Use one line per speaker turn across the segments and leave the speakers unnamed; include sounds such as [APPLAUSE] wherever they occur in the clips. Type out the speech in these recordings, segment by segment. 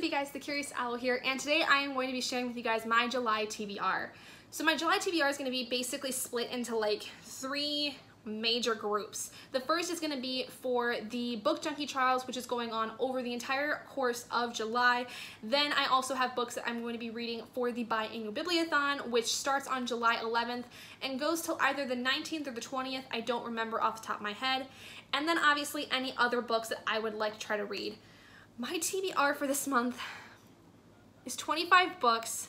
up you guys, The Curious Owl here, and today I am going to be sharing with you guys my July TBR. So my July TBR is going to be basically split into like three major groups. The first is going to be for the Book Junkie Trials, which is going on over the entire course of July. Then I also have books that I'm going to be reading for the Biannual Bibliothon, which starts on July 11th and goes till either the 19th or the 20th. I don't remember off the top of my head. And then obviously any other books that I would like to try to read. My TBR for this month is 25 books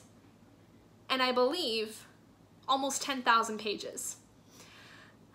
and I believe almost 10,000 pages.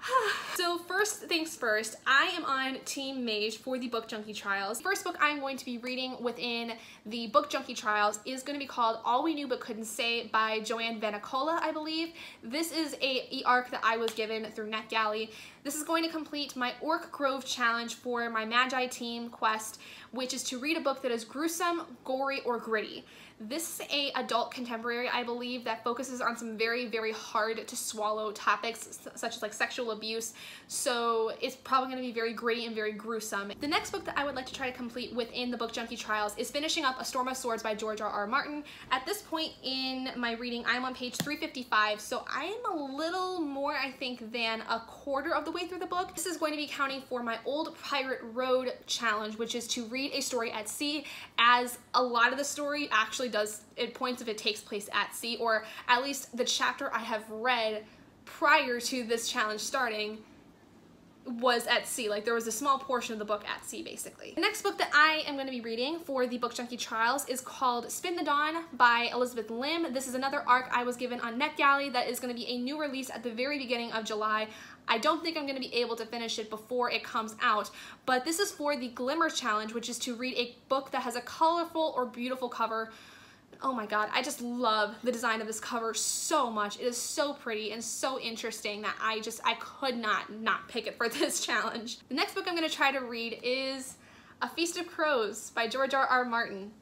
[SIGHS] so first things first, I am on Team Mage for the Book Junkie Trials. The first book I'm going to be reading within the Book Junkie Trials is going to be called All We Knew But Couldn't Say by Joanne Vannicola, I believe. This is a e-arc that I was given through NetGalley. This is going to complete my Orc Grove challenge for my Magi team quest, which is to read a book that is gruesome, gory, or gritty. This is a adult contemporary, I believe, that focuses on some very, very hard to swallow topics, such as like sexual abuse, so it's probably going to be very gritty and very gruesome. The next book that I would like to try to complete within the Book Junkie Trials is finishing up A Storm of Swords by George R. R. Martin. At this point in my reading, I'm on page 355, so I am a little more, I think, than a quarter of the way through the book. This is going to be counting for my Old Pirate Road challenge, which is to read a story at sea, as a lot of the story actually actually does, it points if it takes place at sea, or at least the chapter I have read prior to this challenge starting was at sea. Like there was a small portion of the book at sea basically. The next book that I am going to be reading for the Book Junkie Trials is called Spin the Dawn by Elizabeth Lim. This is another arc I was given on NetGalley that is going to be a new release at the very beginning of July. I don't think I'm going to be able to finish it before it comes out, but this is for the Glimmer Challenge, which is to read a book that has a colorful or beautiful cover Oh my god, I just love the design of this cover so much. It is so pretty and so interesting that I just, I could not not pick it for [LAUGHS] this challenge. The next book I'm going to try to read is A Feast of Crows by George R. R. Martin.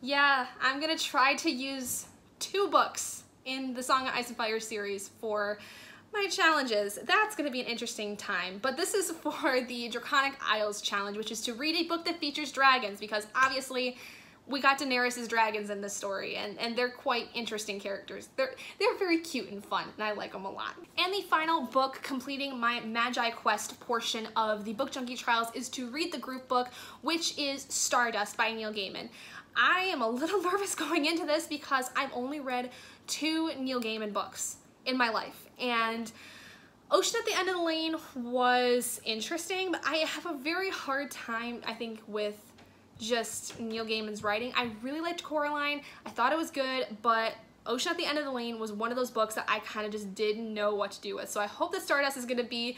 Yeah, I'm going to try to use two books in the Song of Ice and Fire series for my challenges. That's going to be an interesting time. But this is [LAUGHS] for the Draconic Isles challenge, which is to read a book that features dragons because obviously we got Daenerys' dragons in this story, and, and they're quite interesting characters. They're, they're very cute and fun, and I like them a lot. And the final book completing my Magi Quest portion of the Book Junkie Trials is to read the group book, which is Stardust by Neil Gaiman. I am a little [LAUGHS] nervous going into this because I've only read two Neil Gaiman books in my life, and Ocean at the End of the Lane was interesting, but I have a very hard time, I think, with just Neil Gaiman's writing. I really liked Coraline. I thought it was good, but Ocean at the End of the Lane was one of those books that I kind of just didn't know what to do with. So I hope that Stardust is going to be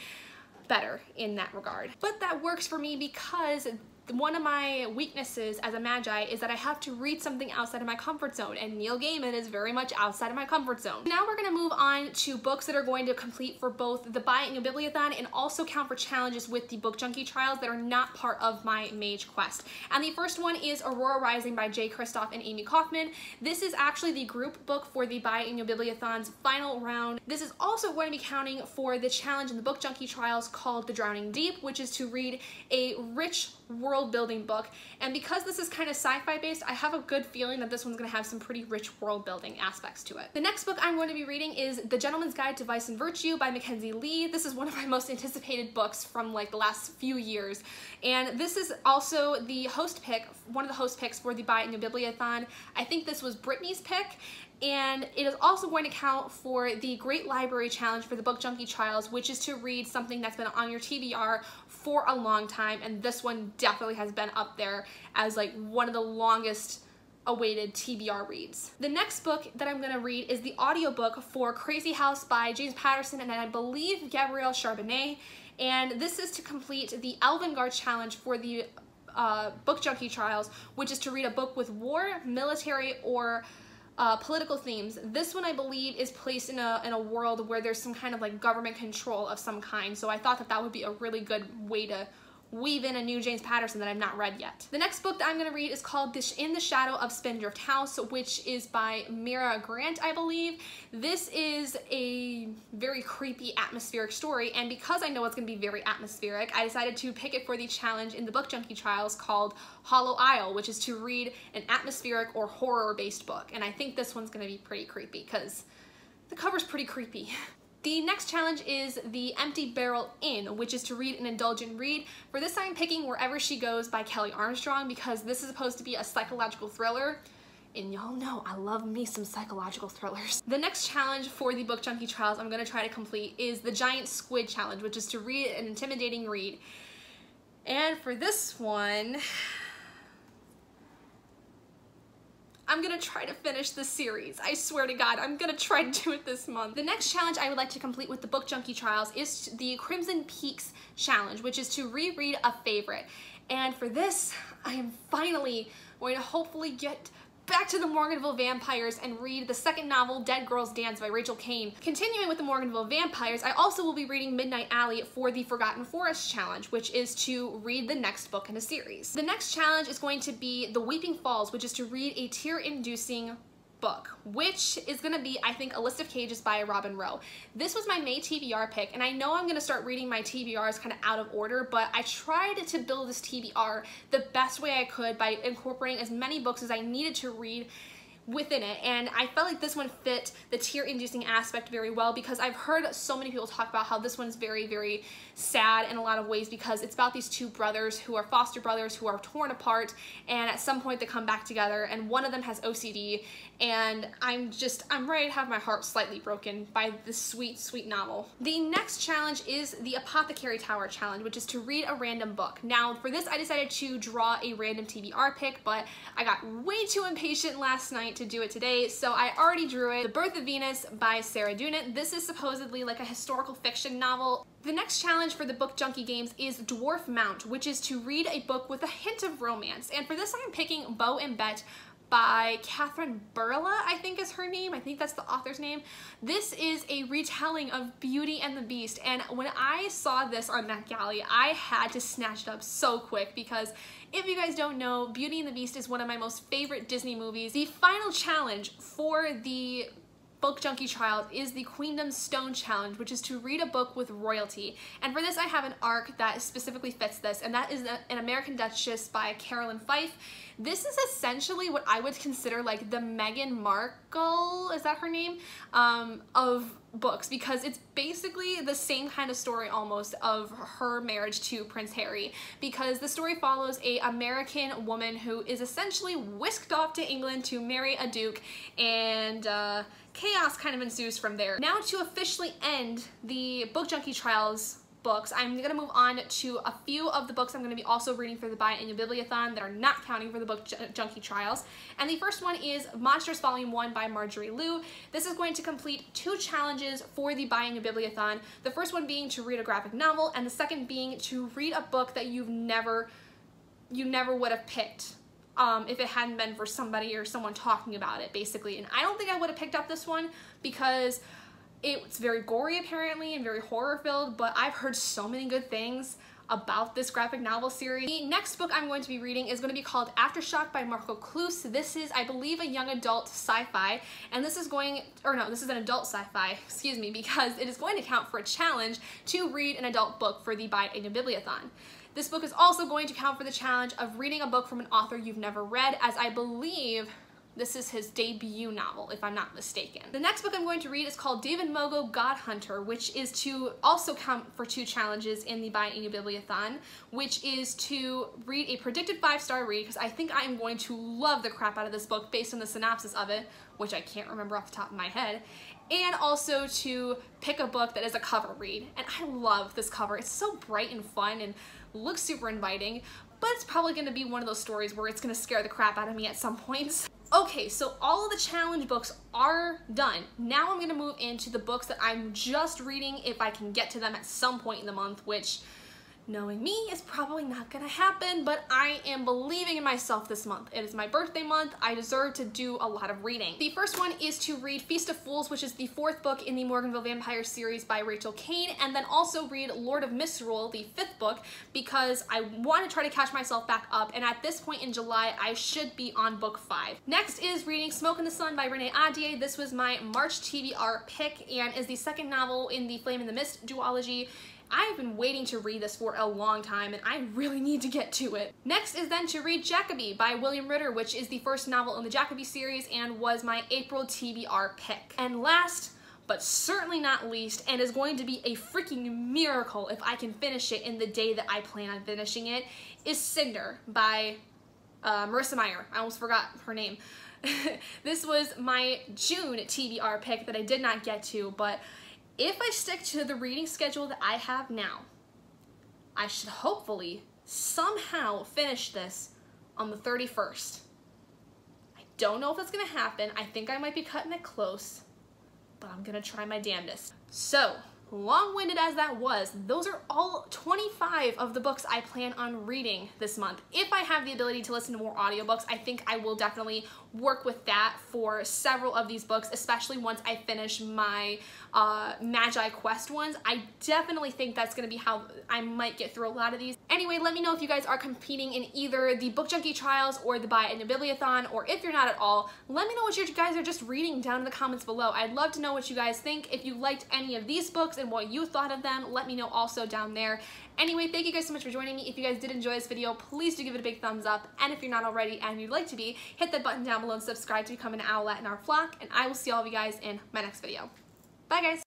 better in that regard. But that works for me because one of my weaknesses as a magi is that I have to read something outside of my comfort zone and Neil Gaiman is very much outside of my comfort zone. Now we're going to move on to books that are going to complete for both the buy Biannual Bibliothon and also count for challenges with the Book Junkie Trials that are not part of my Mage Quest. And the first one is Aurora Rising by Jay Kristoff and Amie Kaufman. This is actually the group book for the Biannual Bibliothon's final round. This is also going to be counting for the challenge in the Book Junkie Trials called The Drowning Deep, which is to read a rich world building book. And because this is kind of sci-fi based, I have a good feeling that this one's gonna have some pretty rich world building aspects to it. The next book I'm going to be reading is The Gentleman's Guide to Vice and Virtue by Mackenzi Lee. This is one of my most anticipated books from like the last few years. And this is also the host pick, one of the host picks for the Biannual Bibliothon. I think this was Brittany's pick and it is also going to count for the Great Library Challenge for the Book Junkie Trials, which is to read something that's been on your TBR for a long time, and this one definitely has been up there as like one of the longest awaited TBR reads. The next book that I'm gonna read is the audiobook for Crazy House by James Patterson and I believe Gabrielle Charbonnet, and this is to complete the Elvengar Challenge for the uh, Book Junkie Trials, which is to read a book with war, military, or uh, political themes. This one, I believe, is placed in a, in a world where there's some kind of like government control of some kind. So I thought that that would be a really good way to weave in a new James Patterson that I've not read yet. The next book that I'm gonna read is called In the Shadow of Spindrift House, which is by Mira Grant, I believe. This is a very creepy atmospheric story, and because I know it's gonna be very atmospheric, I decided to pick it for the challenge in the Book Junkie Trials called Hollow Isle, which is to read an atmospheric or horror-based book. And I think this one's gonna be pretty creepy because the cover's pretty creepy. [LAUGHS] The next challenge is the Empty Barrel Inn, which is to read an indulgent read. For this I'm picking Wherever She Goes by Kelley Armstrong because this is supposed to be a psychological thriller. And y'all know I love me some psychological thrillers. The next challenge for the Book Junkie Trials I'm gonna try to complete is the Giant Squid Challenge, which is to read an intimidating read. And for this one, I'm gonna try to finish the series. I swear to God, I'm gonna try to do it this month. The next challenge I would like to complete with the Book Junkie Trials is the Crimson Peaks Challenge, which is to reread a favorite. And for this, I am finally going to hopefully get back to the Morganville Vampires and read the second novel, Dead Girls Dance by Rachel Caine. Continuing with the Morganville Vampires, I also will be reading Midnight Alley for the Forgotten Forest Challenge, which is to read the next book in the series. The next challenge is going to be The Weeping Falls, which is to read a tear-inducing book, which is gonna be, I think, A List of Cages by Robin Roe. This was my May TBR pick, and I know I'm gonna start reading my TBRs kind of out of order, but I tried to build this TBR the best way I could by incorporating as many books as I needed to read within it and I felt like this one fit the tear inducing aspect very well because I've heard so many people talk about how this one's very very sad in a lot of ways because it's about these two brothers who are foster brothers who are torn apart and at some point they come back together and one of them has OCD and I'm just I'm ready to have my heart slightly broken by this sweet sweet novel. The next challenge is the Apothecary Tower challenge which is to read a random book. Now for this I decided to draw a random TBR pick but I got way too impatient last night to do it today, so I already drew it. The Birth of Venus by Sarah Dunant. This is supposedly like a historical fiction novel. The next challenge for the Book Junkie Games is Dwarf Mount, which is to read a book with a hint of romance. And for this I'm picking Beau and Bette by Catherine Berla, I think is her name. I think that's the author's name. This is a retelling of Beauty and the Beast, and when I saw this on NetGalley, I had to snatch it up so quick because if you guys don't know, Beauty and the Beast is one of my most favorite Disney movies. The final challenge for the Book Junkie child is the Queendom Stone Challenge, which is to read a book with royalty. And for this, I have an arc that specifically fits this, and that is An American Duchess by Carolyn Fife. This is essentially what I would consider like the Meghan Markle, is that her name, um, of books because it's basically the same kind of story almost of her marriage to Prince Harry because the story follows a American woman who is essentially whisked off to England to marry a duke and uh, chaos kind of ensues from there. Now to officially end the Book Junkie Trials books, I'm gonna move on to a few of the books I'm gonna be also reading for the Biannual Bibliothon that are not counting for the Book Junkie Trials. And the first one is Monsters Volume 1 by Marjorie Liu. This is going to complete two challenges for the Biannual Bibliothon. The first one being to read a graphic novel, and the second being to read a book that you've never, you never would have picked um, if it hadn't been for somebody or someone talking about it, basically. And I don't think I would have picked up this one because it's very gory apparently and very horror filled, but I've heard so many good things about this graphic novel series. The next book I'm going to be reading is going to be called Aftershock by Marko Kloos. This is, I believe, a young adult sci-fi, and this is going, or no, this is an adult sci-fi, [LAUGHS] excuse me, because it is going to count for a challenge to read an adult book for the Biannual Bibliothon. This book is also going to count for the challenge of reading a book from an author you've never read, as I believe this is his debut novel, if I'm not mistaken. The next book I'm going to read is called David Mogo God Hunter, which is to also count for two challenges in the Biannual Bibliothon, which is to read a predicted five-star read, because I think I am going to love the crap out of this book based on the synopsis of it, which I can't remember off the top of my head, and also to pick a book that is a cover read. And I love this cover. It's so bright and fun and looks super inviting, but it's probably going to be one of those stories where it's going to scare the crap out of me at some points. Okay, so all of the challenge books are done. Now I'm gonna move into the books that I'm just reading if I can get to them at some point in the month, which knowing me is probably not gonna happen, but I am believing in myself this month. It is my birthday month. I deserve to do a lot of reading. The first one is to read Feast of Fools, which is the fourth book in the Morganville Vampire series by Rachel Caine, and then also read Lord of Misrule, the fifth book, because I want to try to catch myself back up, and at this point in July, I should be on book five. Next is reading Smoke in the Sun by Renee Ahdieh. This was my March TBR pick, and is the second novel in the Flame in the Mist duology. I've been waiting to read this for a long time and I really need to get to it. Next is then to read Jackaby by William Ritter, which is the first novel in the Jackaby series and was my April TBR pick. And last, but certainly not least, and is going to be a freaking miracle if I can finish it in the day that I plan on finishing it, is Cinder by uh, Marissa Meyer. I almost forgot her name. [LAUGHS] this was my June TBR pick that I did not get to, but if I stick to the reading schedule that I have now, I should hopefully somehow finish this on the 31st. I don't know if that's gonna happen. I think I might be cutting it close, but I'm gonna try my damnedest. So, long-winded as that was, those are all 25 of the books I plan on reading this month. If I have the ability to listen to more audiobooks, I think I will definitely work with that for several of these books, especially once I finish my uh, Magi Quest ones. I definitely think that's gonna be how I might get through a lot of these. Anyway, let me know if you guys are competing in either the Book Junkie Trials or the Buy a Bibliothon, or if you're not at all, let me know what you guys are just reading down in the comments below. I'd love to know what you guys think. If you liked any of these books and what you thought of them, let me know also down there. Anyway, thank you guys so much for joining me. If you guys did enjoy this video, please do give it a big thumbs up. And if you're not already and you'd like to be, hit that button down below and subscribe to become an owlet in our flock. And I will see all of you guys in my next video. Bye guys!